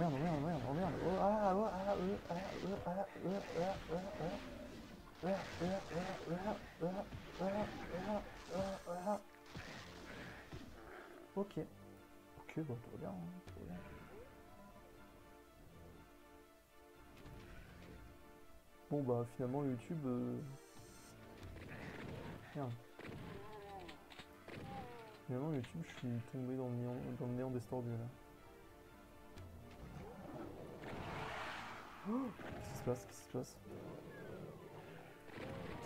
merde, oh merde, oh merde, oh merde, oh ah, oh ah, euh, ah, euh, ah, euh, ah, euh, ah. Ok. Ok, bon, bien, hein. Bon bah finalement YouTube... Euh... Merde. Finalement YouTube je suis tombé dans le néant, dans le néant des là. Qu'est-ce qui se passe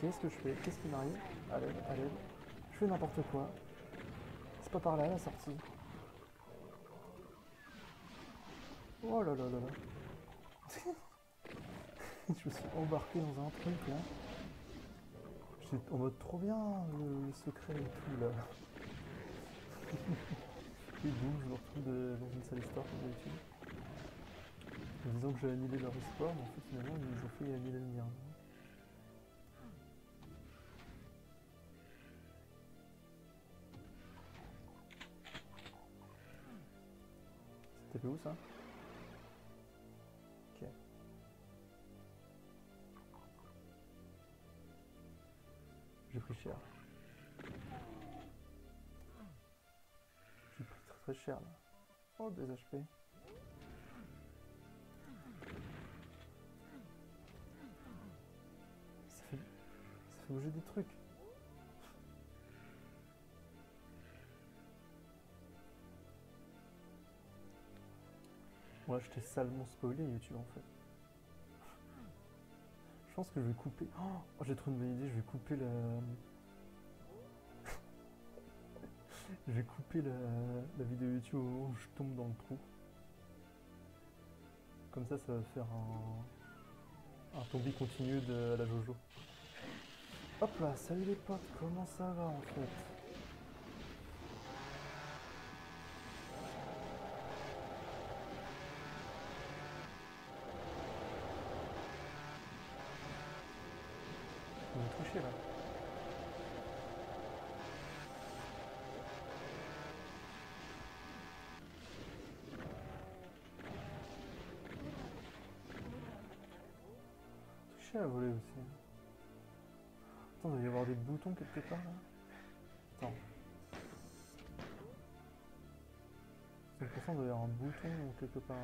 Qu'est-ce que je fais? Qu'est-ce qui m'arrive? Allez, allez. Je fais n'importe quoi. C'est pas par là la sortie. Oh là là là là. je me suis embarqué dans un truc là. J'étais en mode trop bien le, secret et tout là. et boum, je me retrouve dans une salle histoire comme d'habitude. En disant que j'ai annulé leur histoire, mais en fait finalement ils ont fait annuler le mien. C'était où ça? Ok. J'ai pris cher. J'ai pris très très cher là. Oh des HP. Ça fait bouger des trucs. Moi, je t'ai salement spoilé YouTube en fait. Je pense que je vais couper. Oh, j'ai trop une bonne idée, je vais couper la. je vais couper la... la, vidéo YouTube au moment où je tombe dans le trou. Comme ça, ça va faire un, un tombi continu de la Jojo. Hop là, salut les potes, comment ça va en fait? Il doit y avoir des boutons quelque part là. Attends. J'ai l'impression qu'il doit y avoir un bouton quelque part.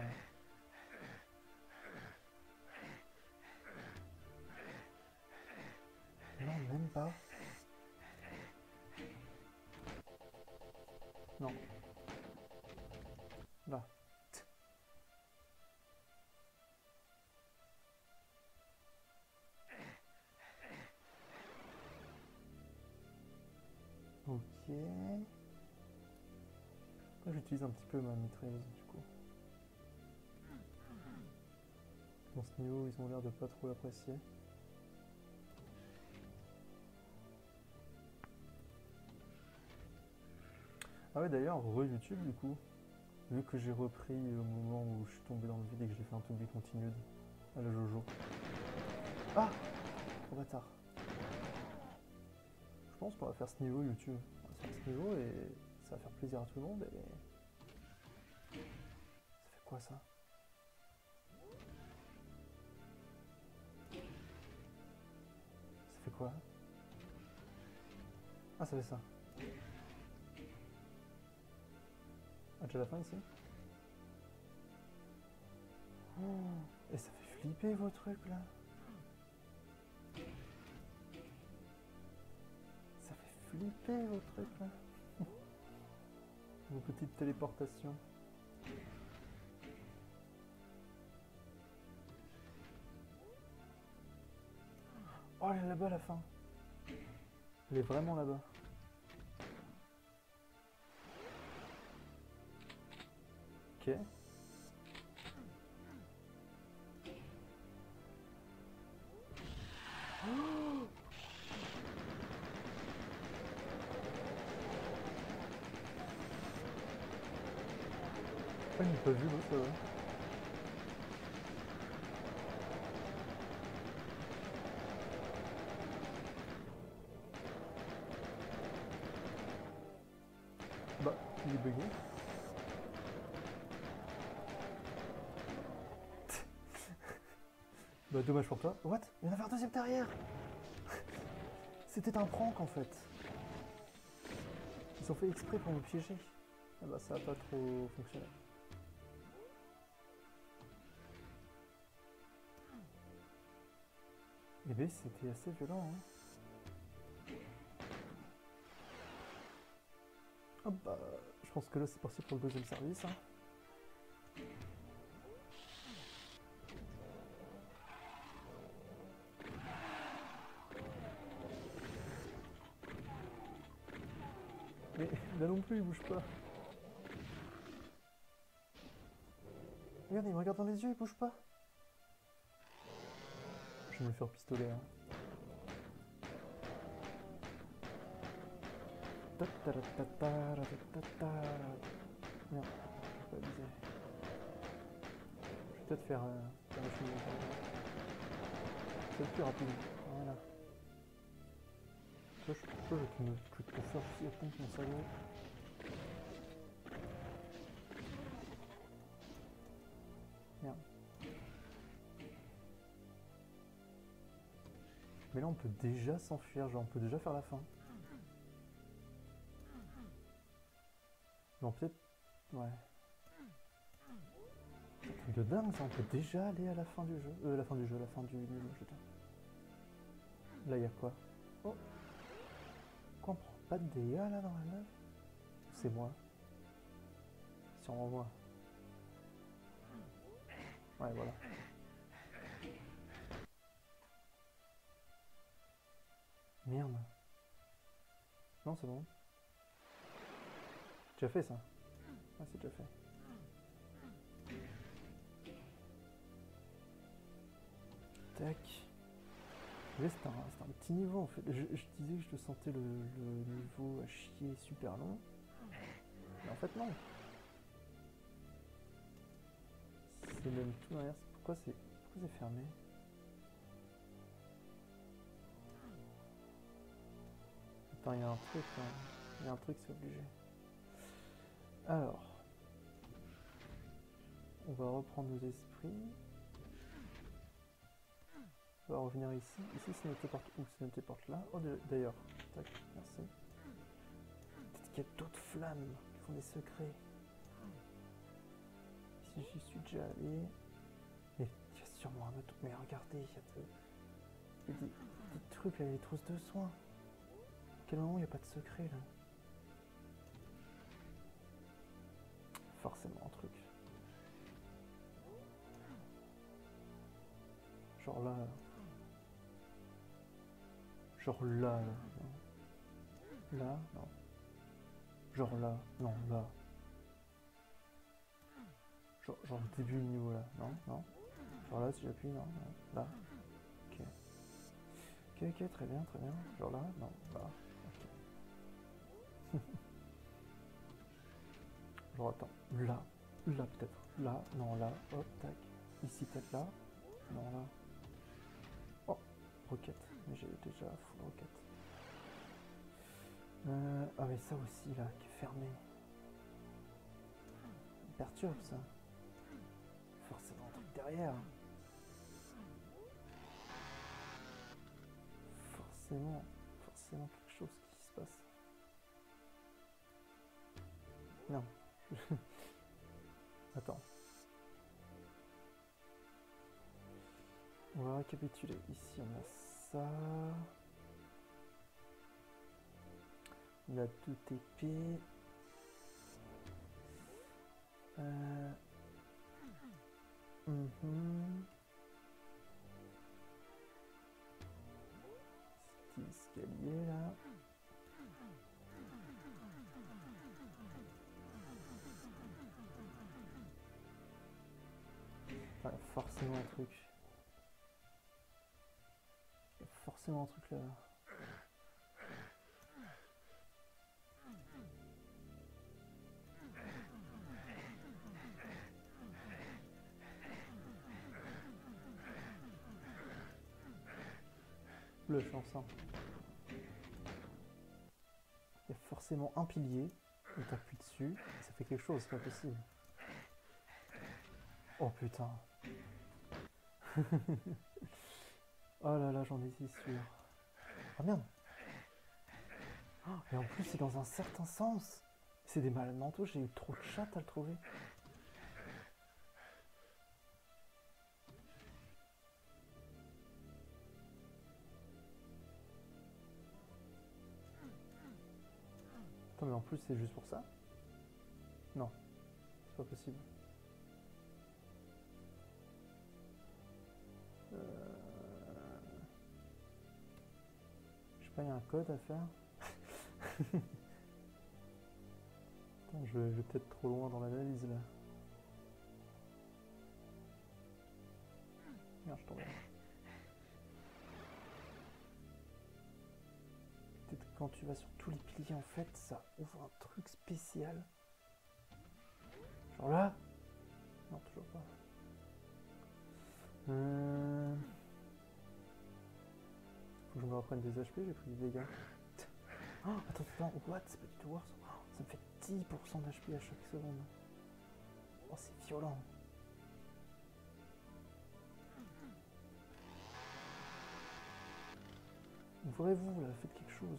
Non, même pas. Non. Ok. J'utilise un petit peu ma mitrailleuse du coup. Dans ce niveau, ils ont l'air de pas trop l'apprécier. Ah ouais d'ailleurs, re-YouTube du coup, vu que j'ai repris au moment où je suis tombé dans le vide et que j'ai fait un tombé continu à la Jojo. Ah Oh bâtard pense qu'on va faire ce niveau YouTube. On va faire ce niveau et ça va faire plaisir à tout le monde et... Ça fait quoi ça? Ça fait quoi? Ah ça fait ça. Ah, déjà la fin ici? Oh, Et ça fait flipper vos trucs là Flipper vos trucs là Vos petites téléportations. Oh, elle est là-bas à la fin. Elle est vraiment là-bas. Ok. Ah, il pas vu. Bah, il est bugué. Bah dommage pour toi. What? Il y en avait un deuxième derrière C'était un prank en fait. Ils ont fait exprès pour me piéger. Ah bah ça a pas trop fonctionné. C'était assez violent hein. Hop bah je pense que là c'est parti pour le deuxième service. Hein. Mais là non plus, il bouge pas. Regarde, il me regarde dans les yeux, il bouge pas. Je vais me faire pistolet. Ta. Merde, je vais pas viser. Je vais peut-être faire, euh, faire. C'est le plus rapide. Voilà. Ça, je, ça, je vais te, me- je vais te le Mais là, on peut déjà s'enfuir, genre, on peut déjà faire la fin. Non, peut-être... Ouais. Un truc de dingue, ça, on peut déjà aller à la fin du jeu. Euh, la fin du jeu, la fin du. Là, il y a quoi? Oh Quoi, on prend pas de dégâts, là, dans la lave C'est moi. Sûrement moi. Ouais, voilà. Merde. Non, c'est bon. Tu as fait ça Ah, c'est déjà fait. Tac. C'est un, un petit niveau en fait. Je, disais que je sentais le, le niveau à chier super long. Mais en fait, non. C'est même tout l'inverse. Pourquoi c'est pourquoi c'est fermé? Attends, il y a un truc là. Il y a un truc, c'est obligé. Alors. On va reprendre nos esprits. On va revenir ici. Ici, c'est noté porte où C'est noté porte là. Oh, d'ailleurs. Tac, merci. Peut-être qu'il y a d'autres flammes qui font des secrets. Ici, j'y suis déjà allé. Mais il y a sûrement un autre. Mais regardez, il y a, de- il y a des, des trucs là, les trousses de soins. Quel moment il n'y a pas de secret là Forcément un truc. Genre là. Genre là. Là, non. Là, non. Genre là, non, là. Genre, genre début du niveau là, non, non. Genre là, si j'appuie, non, non, là. Ok. Ok, ok, très bien, très bien. Genre là, non, là. Attends, là, là peut-être, là, non, là, hop, tac. Ici peut-être là, non, là. Oh, roquette, mais j'ai déjà full roquette. Euh, ah mais ça aussi là, qui est fermé. Perturbe ça. Forcément un truc derrière. Forcément, forcément Attends. On va récapituler. Ici on a ça. On a deux TP. Euh... mhm. Petit escalier là. Forcément un truc. Il y a forcément un truc là. Le chance. hein. Il y a forcément un pilier. On t'appuie dessus. Ça fait quelque chose, c'est pas possible. Oh putain. Oh là là, j'en étais sûr. Oh merde Oh, Et en plus, c'est dans un certain sens. C'est des malades mentaux, j'ai eu trop de chatte à le trouver. Attends, mais en plus, c'est juste pour ça? Non, c'est pas possible. Il y a un code à faire je vais, peut-être trop loin dans l'analyse là. Peut-être quand tu vas sur tous les piliers en fait, ça ouvre un truc spécial. Genre là? Non, toujours pas. Des HP, j'ai pris des dégâts. Oh, attends, attends, what? C'est pas du tout worse. Oh, ça me fait 10% d'HP à chaque seconde. Oh, c'est violent. Ouvrez-vous là, faites quelque chose.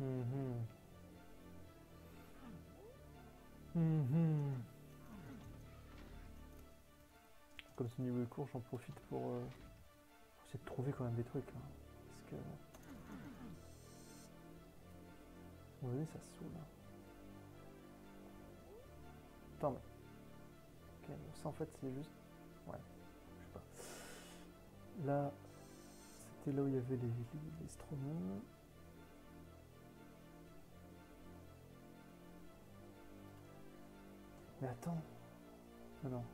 Mhm. Mhm. Comme ce niveau est court, j'en profite pour, euh, pour essayer de trouver quand même des trucs. hein, parce que. Moment donné, ça saoule. hein. Attends. Ok, bon, ça en fait, c'est juste. Ouais, je sais pas. Là, c'était là où il y avait les, les. Mais attends. Non, non.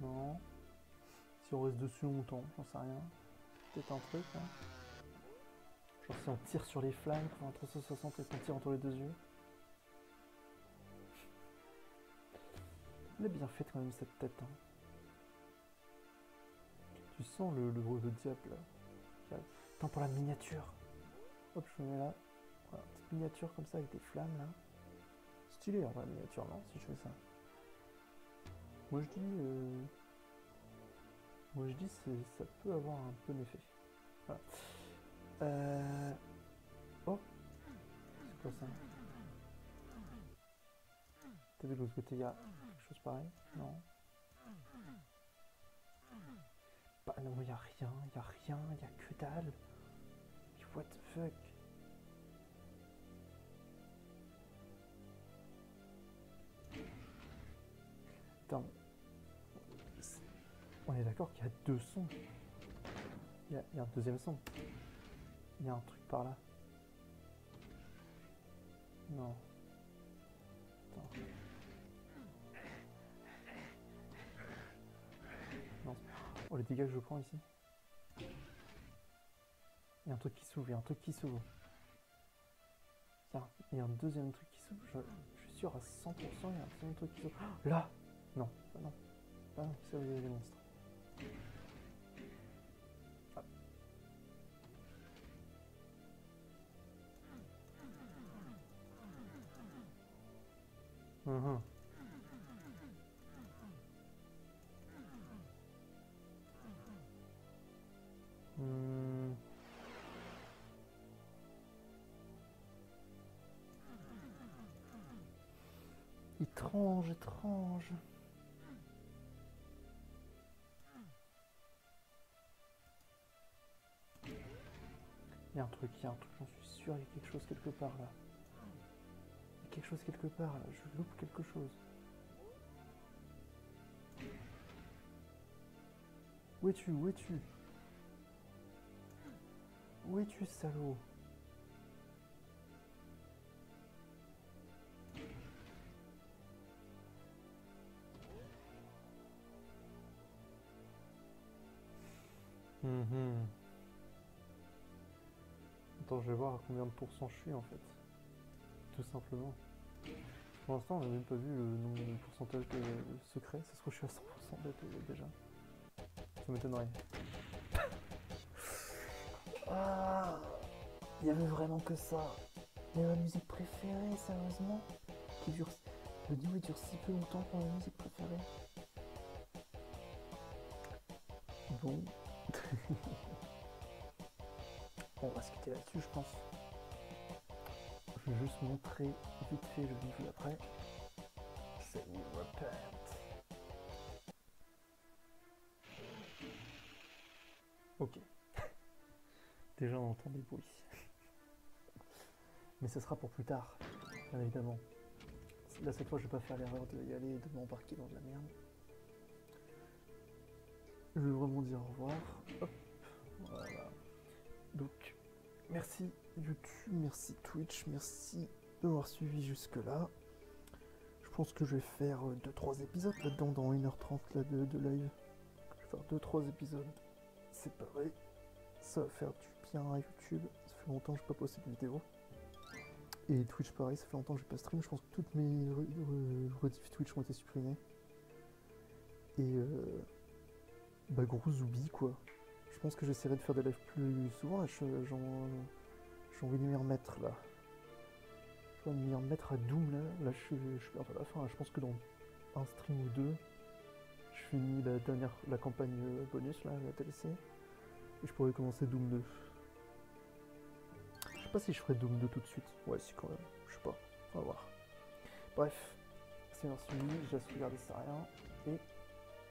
Non. Si on reste dessus longtemps, j'en sais rien. Peut-être un truc, là. Genre si on tire sur les on va en 360 et qu'on tire entre les deux yeux. Elle est bien faite quand même cette tête. hein. Tu sens le, le, le diable là. pour la miniature. Hop, je me mets là. Miniature comme ça avec des flammes là. Stylé en vrai, miniature, non Si je fais ça. Moi je dis. euh, Moi je dis ça peut avoir un bon effet. Voilà. Euh... Oh C'est quoi ça? T'as vu de l'autre côté, il y a quelque chose pareil? Non? Bah non, il a rien, il a rien, il a que dalle. What the fuck? D'accord qu'il y a deux sons. Il y a, un deuxième son. Il y a un truc par là. Non. Non. Oh, les dégâts que je prends ici. Il y a un truc qui s'ouvre, il y a un truc qui s'ouvre. Il y a un- deuxième truc qui s'ouvre. Je, suis sûr à 100%, il y a un deuxième truc qui s'ouvre. Là Non, non. Non, c'est là où il y a les monstres. Ah. Mhm. Hmm. Étrange, étrange. Il y a un truc, il y a un truc, j'en suis sûr, il y a quelque chose quelque part là. Il y a quelque chose quelque part là, je loupe quelque chose. Où es-tu? Où es-tu? Où es-tu, salaud? Mhm. Attends, je vais voir à combien de pourcents je suis en fait. Tout simplement. Pour l'instant, on n'a même pas vu le nombre de pourcentage de secret. Ça se trouve, je suis à 100% bête euh, déjà. Ça m'étonnerait. ah Il y avait vraiment que ça. Mais ma musique préférée, sérieusement qui dure... Le niveau dure si peu longtemps pour ma musique préférée. Bon. On va se quitter là-dessus, je pense. Je vais juste montrer vite fait le niveau après. C'est. Ok. Déjà on entend des bruits. Mais ce sera pour plus tard, bien évidemment. Là cette fois je vais pas faire l'erreur de y aller et de m'embarquer dans de la merde. Je vais vraiment dire au revoir. Hop, voilà. Merci YouTube, merci Twitch, merci de m'avoir suivi jusque là. Je pense que je vais faire 2-3 épisodes là-dedans dans 1h30 là, de, live. Je vais faire 2-3 épisodes séparés. Ça va faire du bien à YouTube. Ça fait longtemps que je n'ai pas posté de vidéo. Et Twitch pareil, ça fait longtemps que je n'ai pas stream. Je pense que toutes mes rediffs Twitch ont été supprimées. Et euh, bah gros zoubi quoi. Je pense que j'essaierai de faire des lives plus souvent. J'ai envie de m'y remettre là. J'ai envie de m'y remettre à Doom là. Là je suis, je à la fin. Je pense que dans un stream ou deux, je finis la dernière la campagne euh, bonus là, la DLC. Et je pourrais commencer Doom 2. Je sais pas si je ferai Doom 2 tout de suite. Ouais si quand même. Je sais pas. On va voir. Bref. C'est merci, je laisse regarder ça rien. Et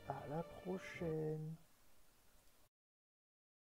à la prochaine